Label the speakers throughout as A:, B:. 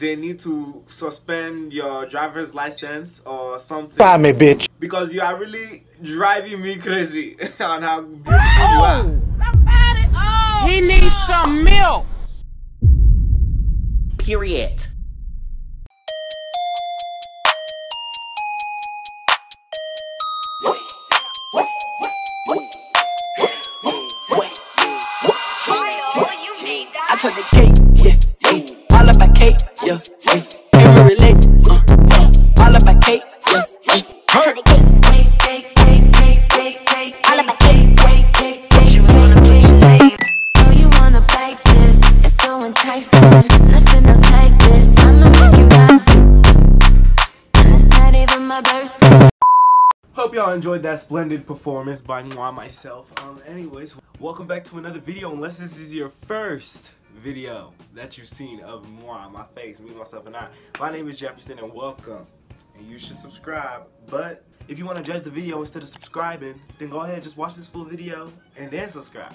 A: they need to suspend your driver's license or something.
B: Buy me, bitch.
A: Because you are really driving me crazy on how beautiful you are.
C: Somebody, oh, he needs some milk.
D: Period.
A: Hope y'all enjoyed that splendid performance by moi myself. Um, anyways, welcome back to another video. Unless this is your first video that you've seen of moi, my face, me, myself, and I. My name is Jefferson, and welcome. And you should subscribe. But if you want to judge the video instead of subscribing, then go ahead, and just watch this full video and then subscribe.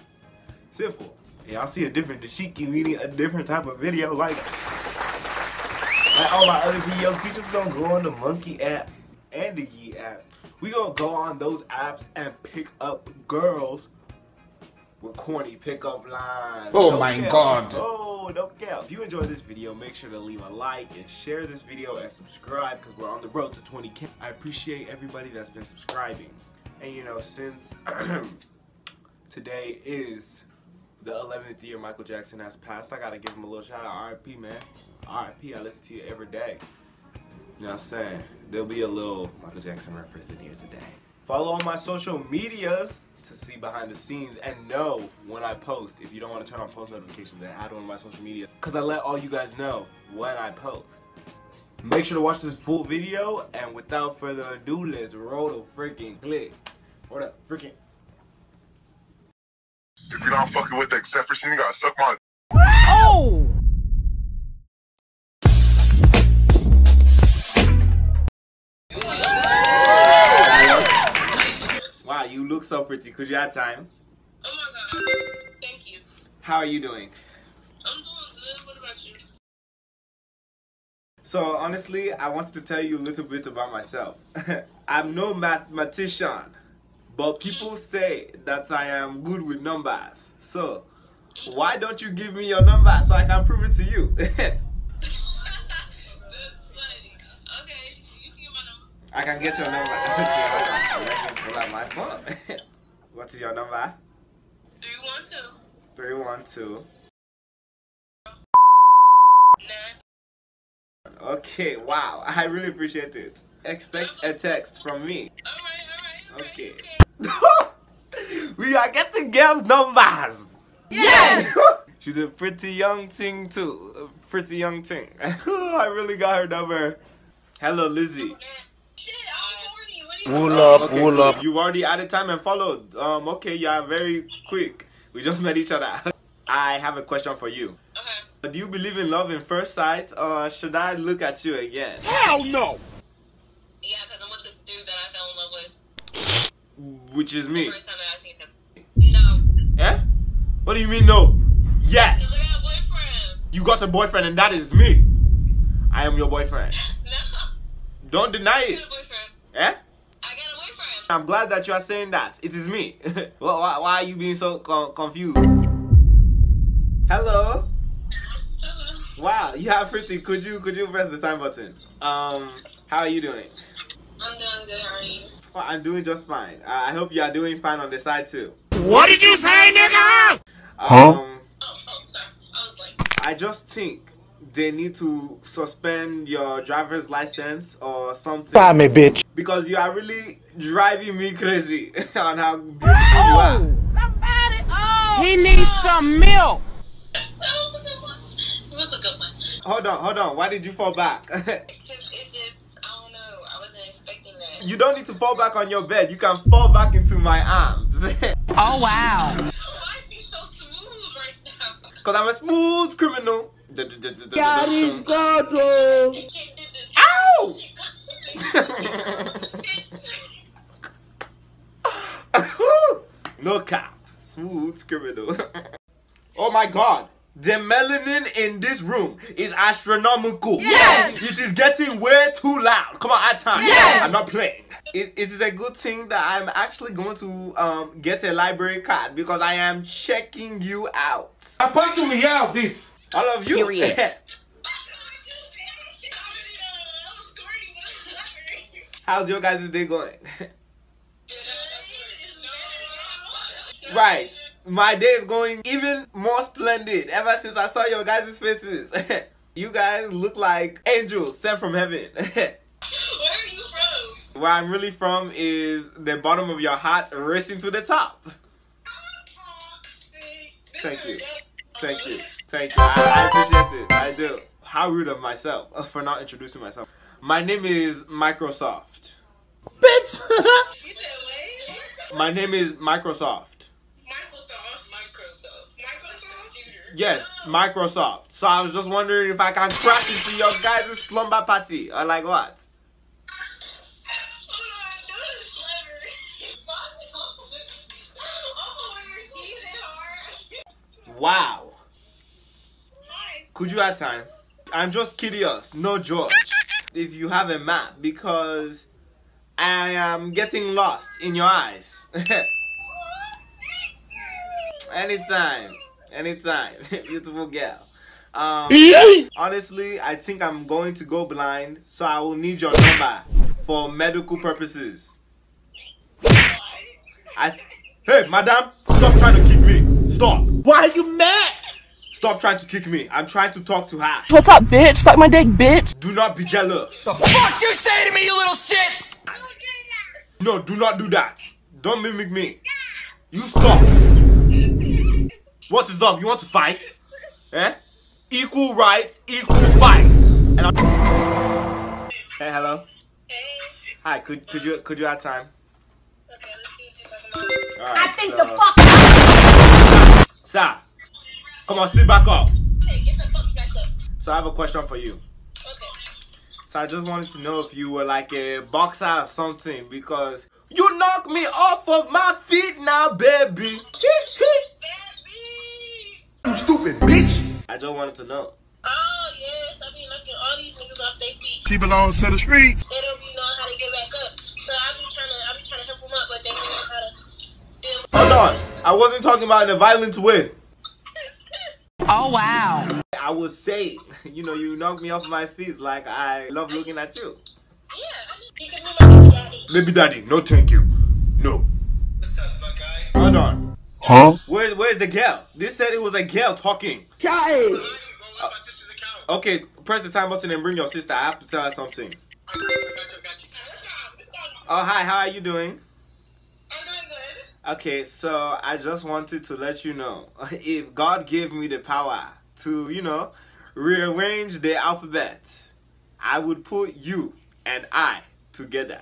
A: Simple. Y'all see a different dashiki, meaning a different type of video, like like all my other videos. you just gonna go on the Monkey app and the Yee app. We gonna go on those apps and pick up girls with corny pickup lines.
B: Oh
A: Don't
B: my
A: care.
B: God.
A: Oh, don't care. If you enjoyed this video, make sure to leave a like and share this video and subscribe because we're on the road to 20k. I appreciate everybody that's been subscribing. And you know, since today is the 11th year Michael Jackson has passed, I gotta give him a little shout out. RIP, man. RIP, I listen to you every day. You know what I'm saying? There'll be a little Michael Jackson reference in here today. Follow on my social medias to see behind the scenes and know when I post. If you don't want to turn on post notifications, then add one of my social media. Because I let all you guys know when I post. Make sure to watch this full video, and without further ado, let's roll the freaking clip. What up, freaking.
E: If you're not fucking with the Jefferson, you gotta suck my
A: So pretty. Could you have time?
F: Oh my god. Thank you.
A: How are you doing?
F: I'm doing good. What about you?
A: So honestly, I wanted to tell you a little bit about myself. I'm no mathematician, but people mm-hmm. say that I am good with numbers. So why don't you give me your number so I can prove it to you?
F: That's funny. Okay, you can get my number.
A: I can get your number. Uh, Okay, hold on. Let me pull out my phone. what is your number?
F: Do you want to?
A: Three one two.
F: Nah.
A: Okay, wow. I really appreciate it. Expect a text from me.
F: Alright, alright, alright.
A: Okay. we are getting girls' numbers.
C: yes.
A: She's a pretty young thing too. A pretty young thing. I really got her number. Hello, Lizzie.
F: Shit, I was horny. What do you
B: Wool up,
A: Okay,
B: wool
A: cool.
B: up.
A: You've already added time and followed. Um, okay, yeah, very quick. We just met each other. I have a question for you.
F: Okay.
A: Do you believe in love in first sight, or should I look at you again?
B: Hell no.
F: Yeah, because I'm with the dude that I fell in love with
A: Which is
F: the
A: me.
F: first time that I seen him. No.
A: Eh? What do you mean no?
F: Because I
A: Yes.
F: got a boyfriend.
A: You got a boyfriend, and that is me. I am your boyfriend.
F: No.
A: Don't deny
F: I
A: it.
F: got a boyfriend.
A: Eh?
F: I got a boyfriend.
A: I'm glad that you are saying that. It is me. why, why, why are you being so con- confused? Hello.
F: Hello.
A: Wow, you have pretty. Could you could you press the time button? Um, how are you doing?
F: I'm doing good. How are you?
A: Well, I'm doing just fine. Uh, I hope you are doing fine on the side too.
B: What did you say, nigga?
A: Um,
F: Oh, oh, sorry. I was like,
A: I just think they need to suspend your driver's license or something
B: Buy me, bitch.
A: Because you are really driving me crazy on how beautiful you are.
C: Somebody, oh, he needs some milk.
F: that was a good one. It was a good one.
A: Hold on, hold on. Why did you fall back?
F: It, it just, I don't know. I wasn't expecting that.
A: you don't need to fall back on your bed. You can fall back into my arms.
C: Oh wow.
F: Why is he so smooth right now?
A: Cause I'm a smooth criminal.
C: God is God, oh.
F: You can't do this.
A: Ow!
F: You
A: no cap. Smooth criminal. oh my god. The melanin in this room is astronomical. Yes! It is getting way too loud. Come on, at time.
C: Yes!
A: I'm not playing. It, it is a good thing that I'm actually going to um, get a library card because I am checking you out.
C: I personally have this.
A: All of you.
D: Period.
A: How's your guys' day going? right. My day is going even more splendid ever since I saw your guys' faces. you guys look like angels sent from heaven.
F: Where are you from?
A: Where I'm really from is the bottom of your heart racing to the top. Thank you. Thank you. Thank you. I, I appreciate it. I do. How rude of myself uh, for not introducing myself. My name is Microsoft. My name is Microsoft.
F: Microsoft. Microsoft. Microsoft.
A: Yes, Microsoft. So I was just wondering if I can crash into your guys' slumber party or like what?
F: Hold on, do it clever. Oh, you're cheesing hard.
A: Wow.
F: Hi.
A: Could you add time? I'm just curious, no George. If you have a map, because I am getting lost in your eyes. anytime, anytime, beautiful girl. Um, honestly, I think I'm going to go blind, so I will need your number for medical purposes. I, hey, madam, stop trying to kick me. Stop.
C: Why are you mad?
A: Stop trying to kick me. I'm trying to talk to her.
D: What's up, bitch? Suck my dick, bitch.
A: Do not be jealous.
C: The Fuck you say to me, you little shit!
A: No, do not do that. Don't mimic me. You stop. What is up? You want to fight? Eh? Equal rights, equal fights. And I'm... Hey, hello.
F: Hey.
A: Hi. Could could you could you have time?
F: Okay, let's see what you're talking about.
A: All right, I think the fuck. Sir, come on, sit back up.
F: Hey, get the fuck back up.
A: So I have a question for you.
F: Okay.
A: So I just wanted to know if you were like a boxer or something because you knocked me off of my feet now, baby.
F: Baby!
A: stupid bitch. I just wanted to know.
F: Oh, yes. I be knocking all these niggas off their feet.
B: She belongs to the streets.
F: They don't be knowing how to get back up. So I be trying to, I be trying to help them up, but they don't know how to
A: Hold on. I wasn't talking about in a violent way.
C: Oh wow.
A: I was say, you know, you knock me off my feet like I love looking at you.
F: Yeah. You can be baby daddy.
A: Baby daddy, no thank you. No.
E: What's up, my guy?
A: Hold on.
B: Huh?
A: Where, where's the girl? This said it was a girl talking.
E: Roll up my sister's account.
A: Okay, press the time button and bring your sister. I have to tell her something. Oh, hi, how are you doing?
F: I'm doing good.
A: Okay, so I just wanted to let you know if God gave me the power to, you know, rearrange the alphabet, I would put you and I together.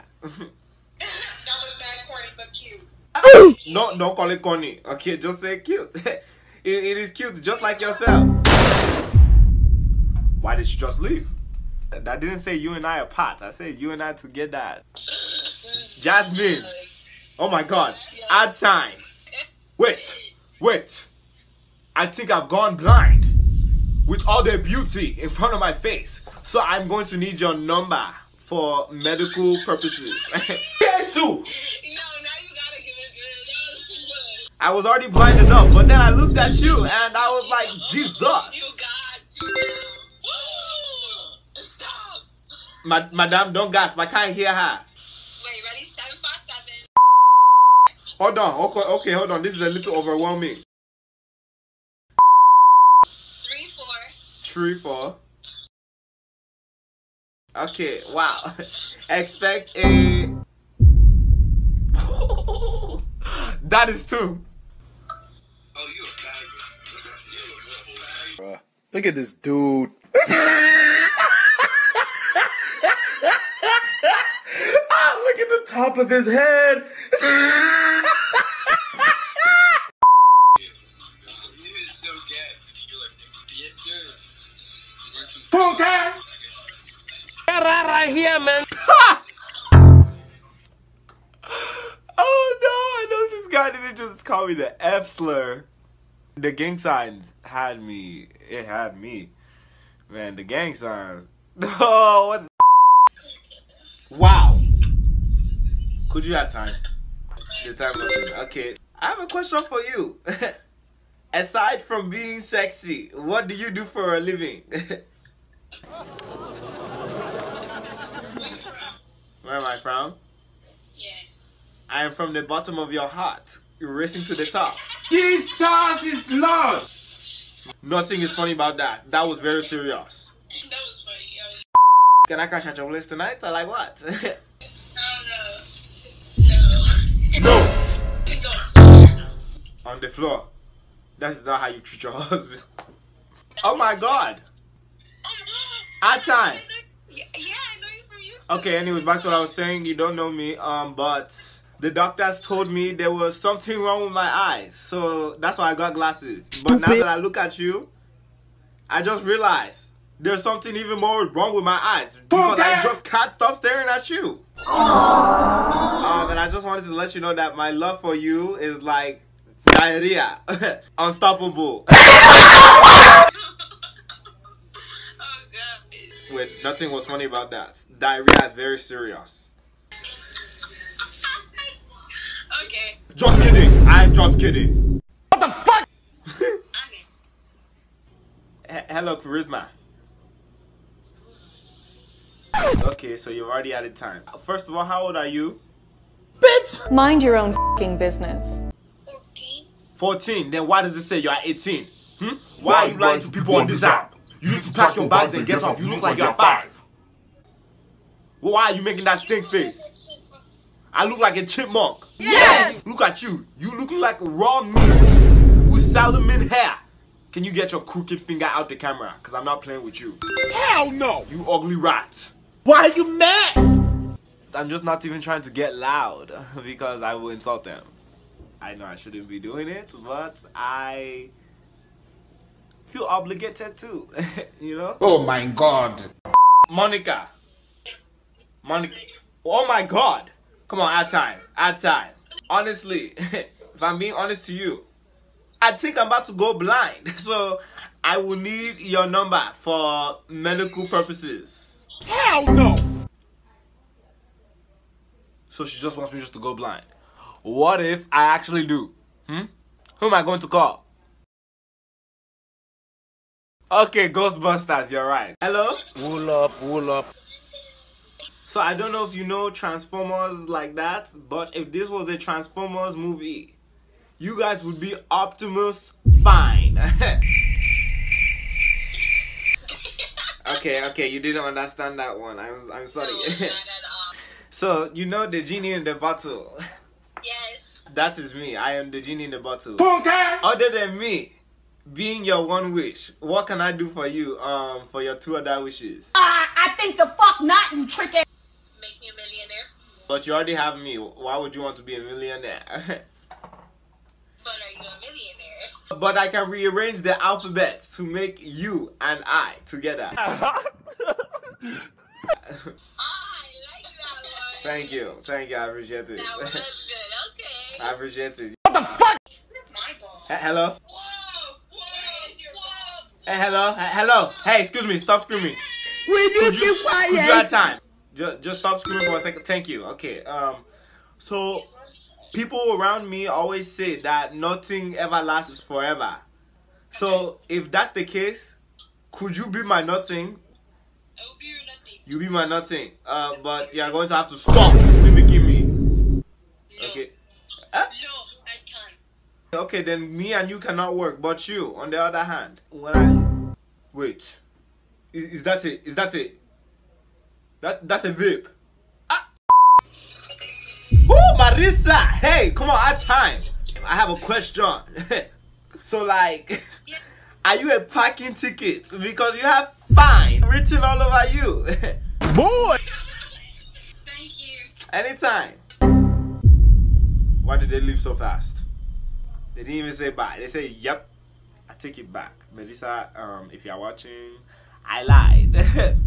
F: corny,
A: no, don't call it corny. Okay, just say cute. it, it is cute, just like yourself. Why did she just leave? I didn't say you and I apart. I said you and I together. Jasmine. Oh my God. Add time. Wait, wait. I think I've gone blind with all their beauty in front of my face. So I'm going to need your number for medical purposes.
C: Yesu!
F: No, now you gotta give it good. That was too good.
A: I was already blind enough, but then I looked at you and I was like, Jesus.
F: You got to. Stop.
A: Ma- Madame, don't gasp. I can't hear her.
F: Wait, ready? Seven five seven.
A: Hold on. Okay, okay, hold on. This is a little overwhelming.
F: Three, four.
A: Okay, wow. Expect a. that is two.
E: Oh, you a faggot. You a faggot.
B: Look at this dude. ah, look at the top of his head.
A: Call me the F slur. The gang signs had me. It had me. Man, the gang signs. Oh, what? the Wow. Could you have time? The time. Okay. I have a question for you. Aside from being sexy, what do you do for a living? Where am I from?
F: Yeah.
A: I am from the bottom of your heart, racing to the top.
B: Jesus is Lord.
A: Nothing is funny about that. That was very serious.
F: That was funny. I was,
A: Can I cash at your place tonight? I like what?
F: I don't know.
A: no.
F: No. No.
A: On the floor. That's not how you treat your husband. Oh my god. At time.
F: Yeah, yeah, I know you from YouTube.
A: Okay, anyways, back to what I was saying. You don't know me, um, but the doctors told me there was something wrong with my eyes, so that's why I got glasses. But now that I look at you, I just realized there's something even more wrong with my eyes because I just can't stop staring at you. Um, and I just wanted to let you know that my love for you is like diarrhea, unstoppable.
F: Oh,
A: Wait, nothing was funny about that. Diarrhea is very serious.
F: Okay.
A: Just kidding. I'm just kidding. What the fuck?
F: okay.
A: H- hello, Charisma. Okay, so you're already out of time. First of all, how old are you? Bitch!
G: Mind your own fing business.
F: 14.
A: 14. Then why does it say you're 18? Hmm? Why are you lying to people on this app? You need to pack your bags and get off. You look like you're five. Well, why are you making that stink face? I look like a chipmunk. Yes! Look at you. You looking like raw meat with Solomon hair. Can you get your crooked finger out the camera? Because I'm not playing with you.
B: Hell no.
A: You ugly rat.
B: Why are you mad?
A: I'm just not even trying to get loud because I will insult them. I know I shouldn't be doing it, but I feel obligated to, you know?
B: Oh my God.
A: Monica. Monica. Oh my god. Come on, add time. Add time. Honestly, if I'm being honest to you, I think I'm about to go blind. So I will need your number for medical purposes.
B: Hell no.
A: So she just wants me just to go blind. What if I actually do? Hmm? Who am I going to call? Okay, Ghostbusters, you're right. Hello?
B: Pull up, pull up.
A: So I don't know if you know Transformers like that, but if this was a Transformers movie, you guys would be Optimus Fine. okay, okay, you didn't understand that one. I'm I'm sorry.
F: No, not at all.
A: so you know the genie in the bottle.
F: Yes.
A: That is me. I am the genie in the bottle.
B: Funky.
A: Other than me being your one wish, what can I do for you? Um, for your two other wishes.
C: I think the fuck not, you trick ass.
F: Make me a millionaire.
A: But you already have me. Why would you want to be a millionaire?
F: But are you a millionaire?
A: But I can rearrange the alphabet to make you and I together.
F: Ah, I like that one.
A: thank you. Thank you. I appreciate it.
F: That was good. Okay.
A: I appreciate it.
F: That's my ball.
A: He- Hello?
F: Whoa! Whoa! Whoa!
A: Hey, hello? Hey, hello? Hey, excuse me. Stop screaming.
C: We do
A: Could you,
C: keep
A: could you add
C: quiet.
A: time? Just, just stop screaming for a second. Thank you. Okay. Um, so people around me always say that nothing ever lasts forever. So if that's the case, could you be my nothing?
F: I will be your nothing.
A: You be my nothing. Uh, but you're going to have to stop mimicking me.
F: No.
A: Okay.
F: No, I can't.
A: Okay, then me and you cannot work, but you, on the other hand, when I wait, is, is that it? Is that it? That that's a vape. Ah. Oh, Marissa! Hey, come on, add time. I have a question. so, like, are you a parking ticket? Because you have fine written all over you.
B: Boy.
F: Thank you.
A: Anytime. Why did they leave so fast? They didn't even say bye. They say, yep. I take it back. Melissa, um, if you're watching, I lied.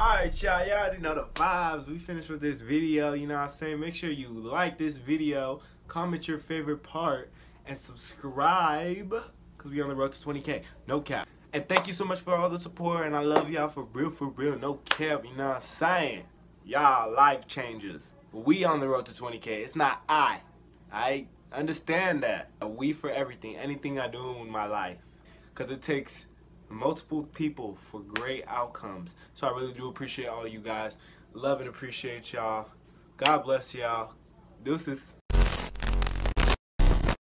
A: Alright, y'all. Y'all already know the vibes. We finished with this video. You know what I'm saying? Make sure you like this video, comment your favorite part, and subscribe because we on the road to 20k. No cap. And thank you so much for all the support and I love y'all for real, for real. No cap, you know what I'm saying? Y'all life changers. We on the road to 20k. It's not I. I understand that. We for everything. Anything I do in my life. Because it takes multiple people for great outcomes. So I really do appreciate all you guys. Love and appreciate y'all. God bless y'all. Deuces.